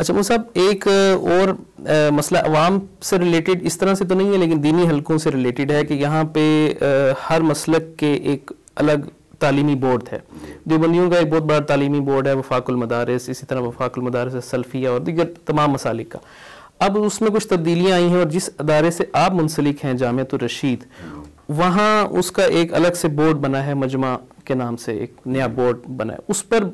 अच्छा वो साहब एक और आ, मसला अवाम से रिलेटेड इस तरह से तो नहीं है लेकिन दीनी हलकों से रिलेटेड है कि यहाँ पे आ, हर मसलक के एक अलग तालीमी बोर्ड है। देवबंदियों का एक बहुत बड़ा तालीमी बोर्ड है वफाकुल मदारस इसी तरह वफाकुल मदारस सल्फिया और दीगर तमाम मसालिक का। अब उसमें कुछ तब्दीलियाँ आई हैं और जिस अदारे से आप मुंसलिक हैं जामियत रशीद वहाँ उसका एक अलग से बोर्ड बना है मजमा के नाम से एक नया बोर्ड बना है। उस पर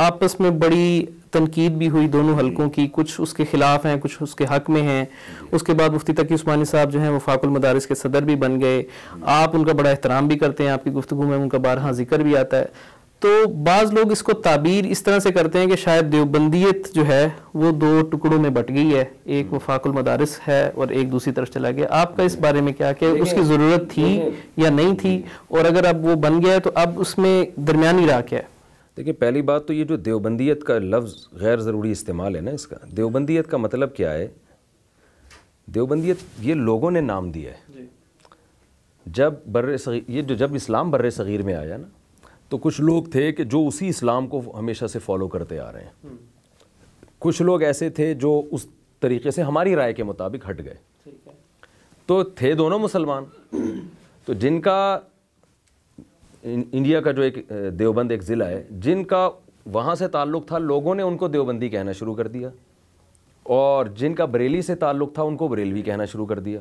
आपस में बड़ी तनकीद भी हुई दोनों हलकों की। कुछ उसके खिलाफ हैं कुछ उसके हक में हैं। उसके बाद मुफ्ती तकी उस्मानी साहब जो हैं वो फाकुल मदारस के सदर भी बन गए। आप उनका बड़ा एहतराम भी करते हैं आपकी गुफ्तु में उनका बारहा ज़िक्र भी आता है। तो बाज़ लोग इसको ताबीर इस तरह से करते हैं कि शायद देवबंदियत जो है वो दो टुकड़ों में बट गई है। एक वफाकुल मदारस है और एक दूसरी तरफ़ चला गया। आपका इस बारे में क्या कि उसकी ज़रूरत थी या नहीं थी? और अगर अब वो बन गया है तो अब उसमें दरमियानी राह क्या है? देखिए पहली बात तो ये जो देवबंदियत का लफ्ज़ गैर ज़रूरी इस्तेमाल है ना इसका देवबंदियत का मतलब क्या है? देवबंदियत ये लोगों ने नाम दिया है। जब बर ये जो जब इस्लाम बर सग़ीर में आया ना तो कुछ लोग थे कि जो उसी इस्लाम को हमेशा से फॉलो करते आ रहे हैं। कुछ लोग ऐसे थे जो उस तरीके से हमारी राय के मुताबिक हट गए। तो थे दोनों मुसलमान। तो जिनका इंडिया का जो एक देवबंद एक ज़िला है जिनका वहाँ से ताल्लुक़ था लोगों ने उनको देवबंदी कहना शुरू कर दिया। और जिनका बरेली से ताल्लुक़ था उनको बरेलवी कहना शुरू कर दिया।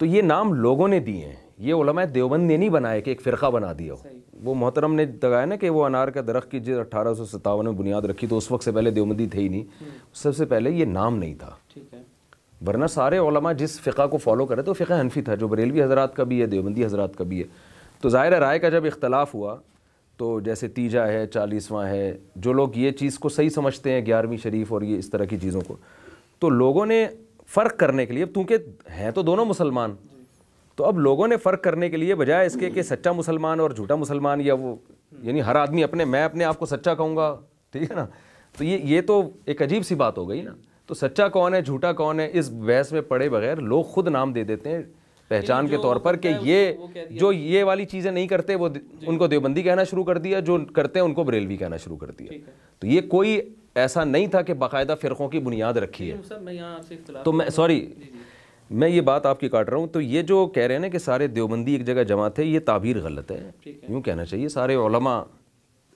तो ये नाम लोगों ने दिए हैं। ये उलमा देवबंद ने नहीं बनाए कि एक फ़िरका बना दिया हो। वो मोहतरम ने लगाया ना कि वो अनार का दरख्त की जिस अठारह सौ सत्तावन में बुनियाद रखी तो उस वक्त से पहले देवबंदी थे ही नहीं। सबसे पहले ये नाम नहीं था। वरना सारे जिस फ़िका को फॉलो करे तो फ़िका हनफी था जो बरेलवी हजरात का भी है देवबंदी हजरात का भी है। तो ज़ाहिर राय का जब इख्तलाफ हुआ तो जैसे तीजा है, चालीसवां है, जो लोग ये चीज़ को सही समझते हैं ग्यारहवीं शरीफ और ये इस तरह की चीज़ों को तो लोगों ने फ़र्क करने के लिए क्योंकि हैं तो दोनों मुसलमान तो अब लोगों ने फ़र्क करने के लिए बजाय इसके कि सच्चा मुसलमान और झूठा मुसलमान या वो, यानी हर आदमी अपने, मैं अपने आप को सच्चा कहूँगा, ठीक है ना? तो ये ये तो एक अजीब सी बात हो गई ना। तो सच्चा कौन है, झूठा कौन है, इस बहस में पड़े बगैर लोग खुद नाम दे देते हैं पहचान के तौर पर कि ये जो ये वाली चीज़ें नहीं करते वो उनको देवबंदी कहना शुरू कर दिया जो करते हैं उनको बरेलवी कहना शुरू कर दिया। तो ये कोई ऐसा नहीं था कि बाकायदा फ़िरक़ों की बुनियाद रखी है। तो मैं सॉरी मैं ये बात आपकी काट रहा हूँ। तो ये जो कह रहे हैं ना कि सारे देवबंदी एक जगह जमा थे ये ताबीर गलत है। यूँ कहना चाहिए सारे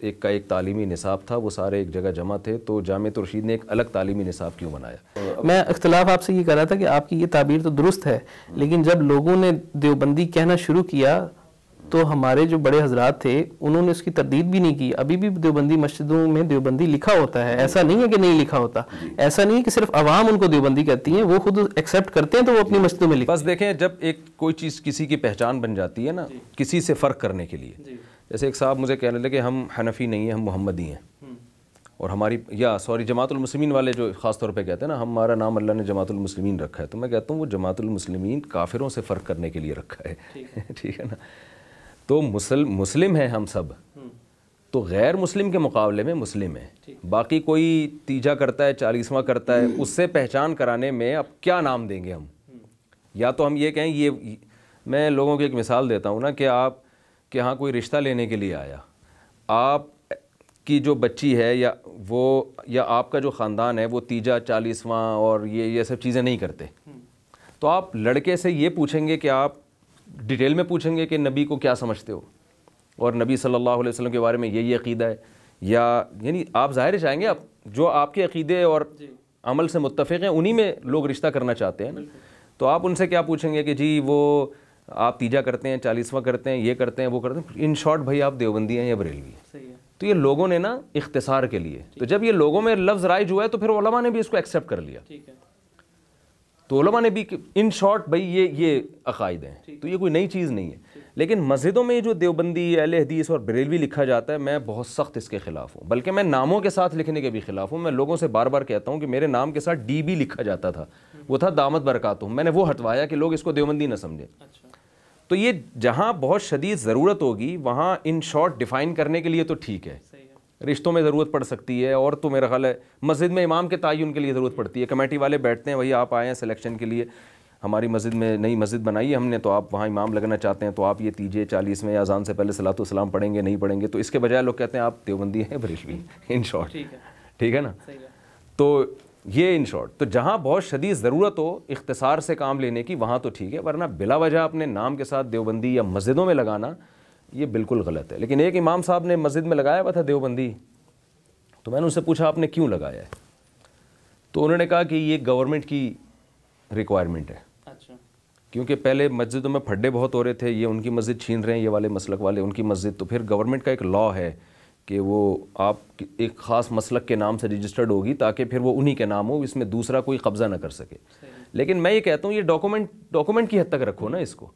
एक का एक तालीमी निसाब था वो सारे एक जगह जमा थे तो जाम रशीद ने एक अलग तालीमी निसाब क्यों बनाया? मैं इख्तलाफ आपसे ये कह रहा था कि आपकी ये ताबीर तो दुरुस्त है लेकिन जब लोगों ने देवबंदी कहना शुरू किया तो हमारे जो बड़े हजरात थे उन्होंने उसकी तरदीद भी नहीं की। अभी भी देवबंदी मस्जिदों में देवबंदी लिखा होता है ऐसा नहीं है कि नहीं लिखा होता। ऐसा नहीं है कि सिर्फ़ आवाम उनको देवबंदी कहती है वो खुद एक्सेप्ट करते हैं तो वो अपनी मस्जिदों में लिखते बस देखें जब एक कोई चीज़ किसी की पहचान बन जाती है ना किसी से फ़र्क करने के लिए। जैसे एक साहब मुझे कहने लगे हम हनफी नहीं हैं हम मोहम्मदी हैं। हम्म। और हमारी या सॉरी जमातुलमसलिमिन वाले जो ख़ास तौर पे कहते हैं ना हमारा नाम अल्लाह ने जमातुलमसलिमिन रखा है। तो मैं कहता हूँ वो जमातुलमसलिमिन काफिरों से फ़र्क करने के लिए रखा है। ठीक है। ना? तो मुसल मुस्लिम हैं हम सब। हम्म। तो गैर मुस्लिम के मुकाबले में मुस्लिम है। बाकी कोई तीजा करता है चालीसवां करता है उससे पहचान कराने में अब क्या नाम देंगे हम? हम्म। या तो हम ये कहें ये मैं लोगों की एक मिसाल देता हूँ ना कि आप कि हाँ कोई रिश्ता लेने के लिए आया। आप की जो बच्ची है या वो या आपका जो ख़ानदान है वो तीजा चालीसवां और ये ये सब चीज़ें नहीं करते। तो आप लड़के से ये पूछेंगे कि आप डिटेल में पूछेंगे कि नबी को क्या समझते हो? और नबी सल्लल्लाहु अलैहि वसल्लम के बारे में यही अकीदा है? या यानी आप ज़ाहिर चाहेंगे आप जो आपके अकीदे और अमल से मुतफ़ हैं उन्हीं में लोग रिश्ता करना चाहते हैं तो आप उनसे क्या पूछेंगे कि जी वो आप तीजा करते हैं चालीसवां करते हैं ये करते हैं वो करते हैं। इन शॉर्ट भाई आप देवबंदी हैं या बरेलवी तो ये लोगों ने ना इख्तसार के लिए तो जब ये लोगों में लफ्ज़ राइज हुआ है तो फिर ओलमा ने भी इसको एक्सेप्ट कर लिया। तो ओलमा ने भी इन शॉर्ट भाई ये ये अकायद हैं। तो ये कोई नई चीज़ नहीं है। लेकिन मस्जिदों में जो देवबंदी अल हदीस और बरेलवी लिखा जाता है मैं बहुत सख्त इसके ख़िलाफ़ हूँ। बल्कि मैं नामों के साथ लिखने के भी ख़िलाफ़ हूँ। मैं लोगों से बार बार कहता हूँ कि मेरे नाम के साथ डी भी लिखा जाता था। वो था दामद बरकत हूँ मैंने वो हटवाया कि लोग इसको देवबंदी ना समझें। अच्छा। तो ये जहाँ बहुत शदीद ज़रूरत होगी वहाँ इन शॉर्ट डिफ़ाइन करने के लिए तो ठीक है। रिश्तों में ज़रूरत पड़ सकती है और तो मेरा ख्याल है मस्जिद में इमाम के तयन के लिए ज़रूरत पड़ती है। कमेटी वाले बैठते हैं वही आप आए हैं सिलेक्शन के लिए हमारी मस्जिद में नई मस्जिद बनाई है हमने तो आप वहाँ इमाम लगना चाहते हैं तो आप ये तीजे चालीस में अजान से पहले सलात सलाम पढ़ेंगे नहीं पढ़ेंगे तो इसके बजाय लोग कहते हैं आप देवबंदी हैं बरिशवी इन शॉर्ट ठीक है। ना? तो ये इन शॉर्ट तो जहाँ बहुत शदीद ज़रूरत हो इख्तसार से काम लेने की वहाँ तो ठीक है वरना बिला वजह अपने नाम के साथ देवबंदी या मस्जिदों में लगाना ये बिल्कुल गलत है। लेकिन एक इमाम साहब ने मस्जिद में लगाया हुआ था देवबंदी तो मैंने उनसे पूछा आपने क्यों लगाया है? तो उन्होंने कहा कि ये गवर्नमेंट की रिक्वायरमेंट है। अच्छा। क्योंकि पहले मस्जिदों में फड्डे बहुत हो रहे थे ये उनकी मस्जिद छीन रहे हैं ये वाले मसलक वाले उनकी मस्जिद तो फिर गवर्नमेंट का एक लॉ है कि वो आप एक ख़ास मसलक के नाम से रजिस्टर्ड होगी ताकि फिर वो उन्हीं के नाम हो इसमें दूसरा कोई कब्ज़ा ना कर सके। लेकिन मैं ये कहता हूँ ये डॉक्यूमेंट डॉक्यूमेंट की हद तक रखो ना इसको।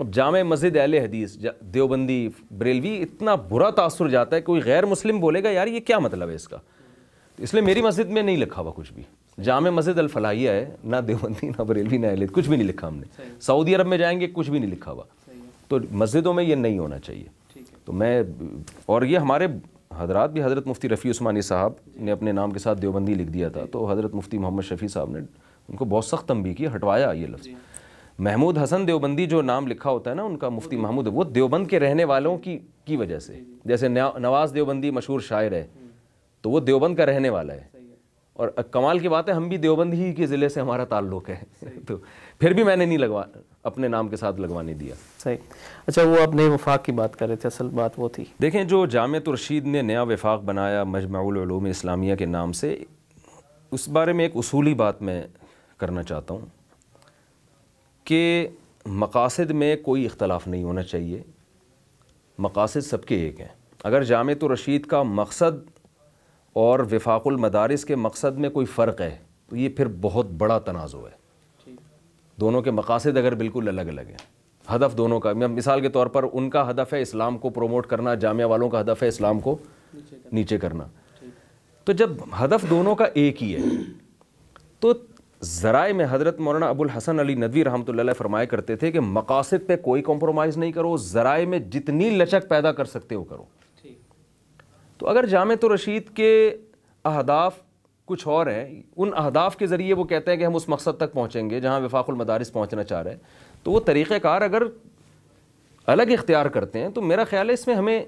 अब जाम मस्जिद अहल हदीस देवबंदी बरेलवी इतना बुरा तासर जाता है कोई गैर मुस्लिम बोलेगा यार ये क्या मतलब है इसका? तो इसलिए मेरी मस्जिद में नहीं लिखा हुआ कुछ भी। जाम मस्जिद अलफलाहिया है ना देवबंदी ना बरेलवी ना अहल कुछ भी नहीं लिखा हमने। सऊदी अरब में जाएँगे कुछ भी नहीं लिखा हुआ। तो मस्जिदों में ये नहीं होना चाहिए। तो मैं और ये हमारे हजरात भी हज़रत मुफ्ती रफ़ी उस्मानी साहब ने अपने नाम के साथ देवबंदी लिख दिया था तो हज़रत मुफ्ती मोहम्मद शफ़ी साहब ने उनको बहुत सख्त तंबी की हटवाया ये लफ्ज़। महमूद हसन देवबंदी जो नाम लिखा होता है ना उनका मुफ्ती महमूद वो देवबंद के रहने वालों की की वजह से। जैसे नवाज़ देवबंदी मशहूर शायर है तो वो देवबंद का रहने वाला है। और कमाल की बात है हम भी देवबंद ही के ज़िले से हमारा ताल्लुक़ है। तो फिर भी मैंने नहीं लगवा अपने नाम के साथ लगवाने दिया। सही। अच्छा वो अपने वफाक की बात कर रहे थे असल बात वो थी। देखें जो जामत रशीद ने नया वफाक बनाया मजमाउलूम इस्लामिया के नाम से उस बारे में एक उसूली बात मैं करना चाहता हूँ कि मकासद में कोई इख्तलाफ नहीं होना चाहिए। मकासद सबके एक हैं। अगर जामियत रशीद का मकसद और वफाकुल मदारस के मकसद में कोई फ़र्क है तो ये फिर बहुत बड़ा तनाज़ है। दोनों के मकासद अगर बिल्कुल अलग अलग हैं हदफ दोनों का मिसाल के तौर पर उनका हदफ है इस्लाम को प्रोमोट करना जामिया वालों का हदफ है इस्लाम को नीचे करना। तो जब हदफ दोनों का एक ही है तो ज़राए में हज़रत मौलाना अबुल हसन अली नदवी रहमत फरमाया करते थे कि मकासद पे कोई कॉम्प्रोमाइज़ नहीं करो ज़राए में जितनी लचक पैदा कर सकते हो करो। तो अगर जाम तो रशीद के अहदाफ कुछ और है। उन अहदाफ के ज़रिए वो कहते हैं कि हम उस मकसद तक पहुँचेंगे जहाँ वफाकुल मदारस पहुँचना चाह रहे हैं। तो वो तरीक़ार अगर अलग इख्तियार करते हैं तो मेरा ख्याल है इसमें हमें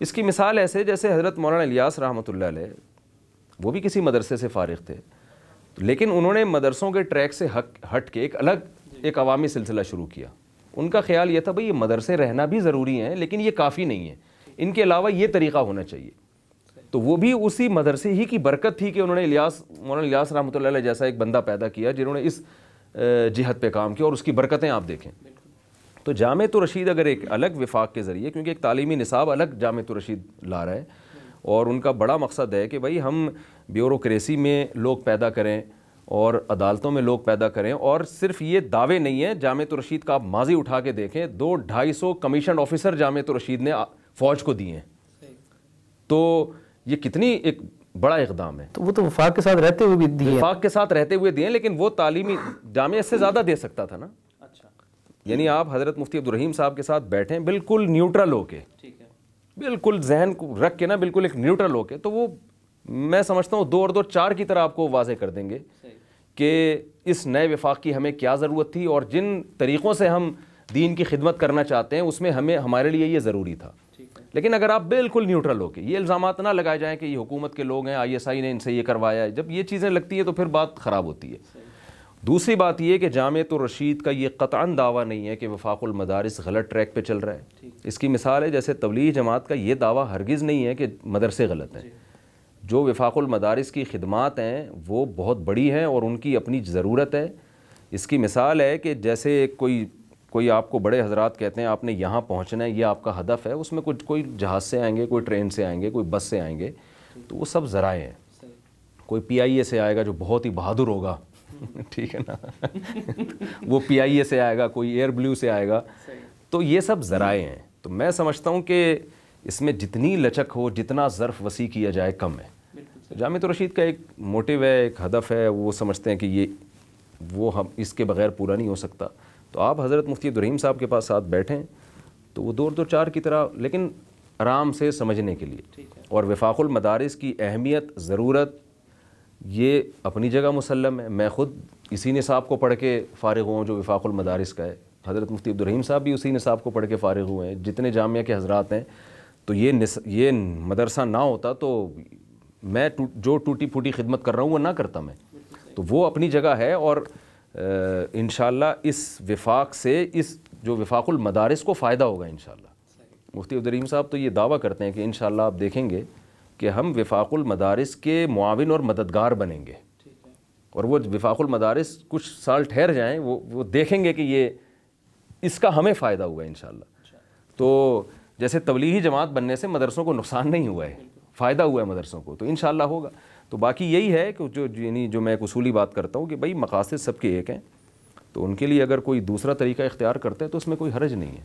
इसकी मिसाल ऐसे जैसे हज़रत मौलाना इलियास रहमत वो भी किसी मदरसे से फ़ारग थे। लेकिन उन्होंने मदरसों के ट्रैक से हक, हट के एक अलग, एक अवामी सिलसिला शुरू किया। उनका ख्याल ये था, भाई, ये मदरसे रहना भी ज़रूरी हैं, लेकिन ये काफ़ी नहीं है। इनके अलावा ये तरीक़ा होना चाहिए। तो वो भी उसी मदरसे ही की बरकत थी कि उन्होंने इलियास मौलाना इलियास रहमत जैसा एक बंदा पैदा किया जिन्होंने इस जिहत पे काम किया और उसकी बरकतें आप देखें। तो जाम तो रशीद अगर एक अलग विफाक के ज़रिए क्योंकि एक तालीमी निसाब अलग जाम तो रशीद ला रहा है और उनका बड़ा मकसद है कि भाई हम ब्यूरोसी में लोग पैदा करें और अदालतों में लोग पैदा करें और सिर्फ़ ये दावे नहीं हैं जाम तो रशीद का आप माजी उठा के देखें दो ढाई सौ कमीशन ऑफिसर जाम तो रशीद ने फ़ौज को दिए हैं। तो ये कितनी एक बड़ा इकदाम है। तो वो तो वफाक के साथ रहते हुए भी दिए वफाक के साथ रहते हुए दिए लेकिन वो तालीमी जामिया से ज़्यादा दे सकता था ना। अच्छा। यानी आप हज़रत मुफ्ती अब्दुलरहीम साहब के साथ बैठे बिल्कुल न्यूट्रल होके। ठीक है। बिल्कुल जहन को रख के ना बिल्कुल एक न्यूट्रल होके। तो वो मैं समझता हूँ दो और दो चार की तरह आपको वाजे कर देंगे कि इस नए विफाक की हमें क्या ज़रूरत थी और जिन तरीक़ों से हम दीन की खिदमत करना चाहते हैं उसमें हमें हमारे लिए ये ज़रूरी था। लेकिन अगर आप बिल्कुल न्यूट्रल हो के ये इल्ज़ाम ना लगाए जाएँ कि ये हुकूमत के लोग हैं आईएसआई ने इनसे ये करवाया है। जब ये चीज़ें लगती है तो फिर बात ख़राब होती है। दूसरी बात यह कि जाम तो रशीद का ये कतान दावा नहीं है कि वफाकुल मदारस गलत ट्रैक पर चल रहा है। इसकी मिसाल है जैसे तबली जमात का ये दावा हरगिज़ नहीं है कि मदरसे गलत हैं। जो वफाकुल मदारस की खदमात हैं वो बहुत बड़ी हैं और उनकी अपनी ज़रूरत है। इसकी मिसाल है कि जैसे कोई कोई आपको बड़े हजरात कहते हैं आपने यहाँ पहुँचना है ये आपका हदफ है उसमें कुछ कोई जहाज़ से आएँगे कोई ट्रेन से आएँगे कोई बस से आएँगे तो वो सब ज़राए हैं। कोई पी से आएगा जो बहुत ही बहादुर होगा ठीक है ना? वो पी से आएगा कोई एयर ब्लू से आएगा तो ये सब ज़राए हैं। तो मैं समझता हूँ कि इसमें जितनी लचक हो जितना ज़र्फ़ वसी किया जाए कम है। जाम तो रशीद का एक मोटिव है एक हदफ है वो समझते हैं कि ये वो हम इसके बग़ैर पूरा नहीं हो सकता। तो आप हज़रत मुफ्ती दुरहीम साहब के पास साथ बैठें तो वो दो दो चार की तरह लेकिन आराम से समझने के लिए। और वफाकुल मदारस की अहमियत ज़रूरत ये अपनी जगह मुसलम है। मैं ख़ुद इसी निसाब को पढ़ के फ़ारग हुआ जो वफाकुल मदारस का है। हज़रत मुफ्ती अब्दुलरहीम साहब भी उसी निसाब को पढ़ के फ़ारग हुए हैं। जितने जामिया के हजरात हैं तो ये निस, ये मदरसा ना होता तो मैं टू, जो टूटी फूटी खिदमत कर रहा हूँ वो ना करता मैं। तो वो अपनी जगह है और इन इस विफाक से इस जो विफाकुल मदारस को फ़ायदा होगा इन मुफ्ती उदरीम साहब तो ये दावा करते हैं कि इन आप देखेंगे कि हम विफाकुल मदारस के मुआविन और मददगार बनेंगे। और वो विफाकुल मदारस कुछ साल ठहर जाएँ, वो वो देखेंगे कि ये, इसका हमें फ़ायदा हुआ इन तो जैसे तबलीगी जमात बनने से मदरसों को नुकसान नहीं हुआ है, फ़ायदा हुआ है मदरसों को तो इन होगा। तो बाकी यही है कि जो, यानी जो मैं एक उसूली बात करता हूँ कि भाई मकासद सबके एक हैं तो उनके लिए अगर कोई दूसरा तरीका इख्तियार करते हैं तो उसमें कोई हरज नहीं है।